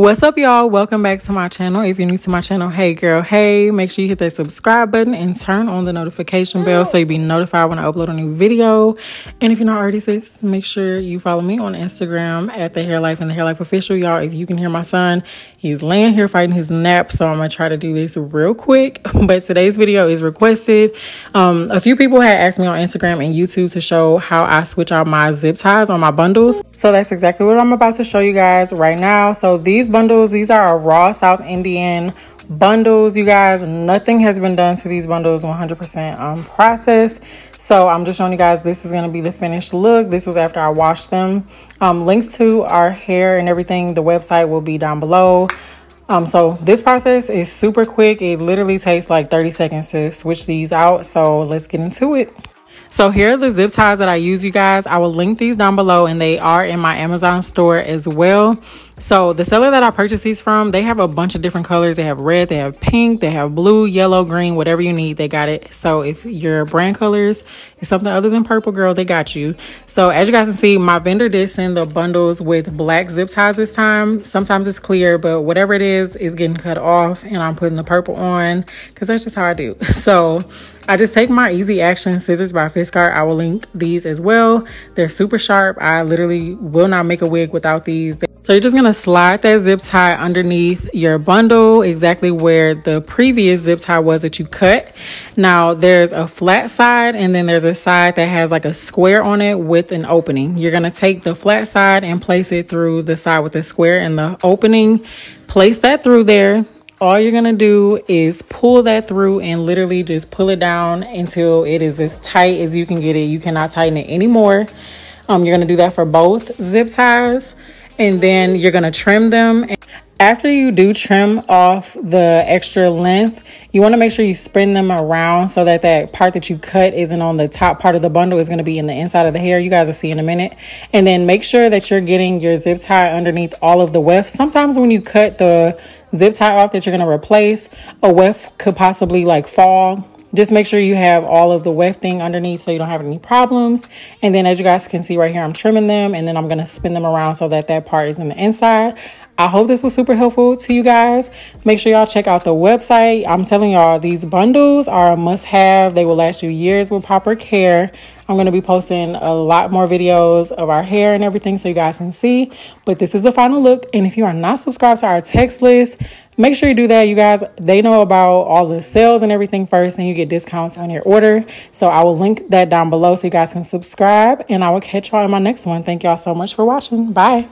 What's up, y'all? Welcome back to my channel. If you're new to my channel, hey girl, hey, make sure you hit that subscribe button and turn on the notification bell so you'll be notified when I upload a new video. And if you're not already sis, make sure you follow me on Instagram at the Hare Life and the Hare Life Official. Y'all, if you can hear my son, he's laying here fighting his nap, so I'm gonna try to do this real quick. But today's video is requested. Um, a few people had asked me on Instagram and YouTube to show how I switch out my zip ties on my bundles. So that's exactly what I'm about to show you guys right now. So these bundles, these are raw South Indian bundles, you guys. Nothing has been done to these bundles, 100% um, process. So I'm just showing you guys this is going to be the finished look. This was after I washed them. Um, links to our hair and everything, the website will be down below. Um, so this process is super quick. It literally takes like 30 seconds to switch these out. So let's get into it. So here are the zip ties that I use, you guys. I will link these down below and they are in my Amazon store as well. So the seller that I purchased these from, they have a bunch of different colors. They have red, they have pink, they have blue, yellow, green, whatever you need, they got it. So if your brand colors is something other than purple, girl, they got you. So as you guys can see, my vendor did send the bundles with black zip ties this time. Sometimes it's clear, but whatever it is, is getting cut off and I'm putting the purple on because that's just how I do. So I just take my Easy Action scissors by Fiskars. I will link these as well. They're super sharp. I literally will not make a wig without these. So you're just to slide that zip tie underneath your bundle exactly where the previous zip tie was that you cut. Now there's a flat side and then there's a side that has like a square on it with an opening. You're to take the flat side and place it through the side with the square and the opening. Place that through there all you're gonna do is pull that through and literally just pull it down until it is as tight as you can get it. You cannot tighten it anymore. Um, you're gonna do that for both zip ties and then you're gonna trim them. After you do trim off the extra length, you want to make sure you spin them around so that that part that you cut isn't on the top part of the bundle. is going to be in the inside of the hair. You guys will see in a minute. And then make sure that you're getting your zip tie underneath all of the wefts. Sometimes when you cut the zip tie off that you're going to replace, a weft could possibly like fall just make sure you have all of the wefting underneath so you don't have any problems. And then as you guys can see right here, I'm trimming them and then I'm going to spin them around so that that part is in the inside. I hope this was super helpful to you guys. Make sure y'all check out the website. I'm telling y'all, these bundles are a must have. They will last you years with proper care. I'm going to be posting a lot more videos of our hair and everything so you guys can see. But this is the final look. And if you are not subscribed to our text list, make sure you do that. You guys, they know about all the sales and everything first and you get discounts on your order. So I will link that down below so you guys can subscribe. And I will catch y'all in my next one. Thank y'all so much for watching. Bye.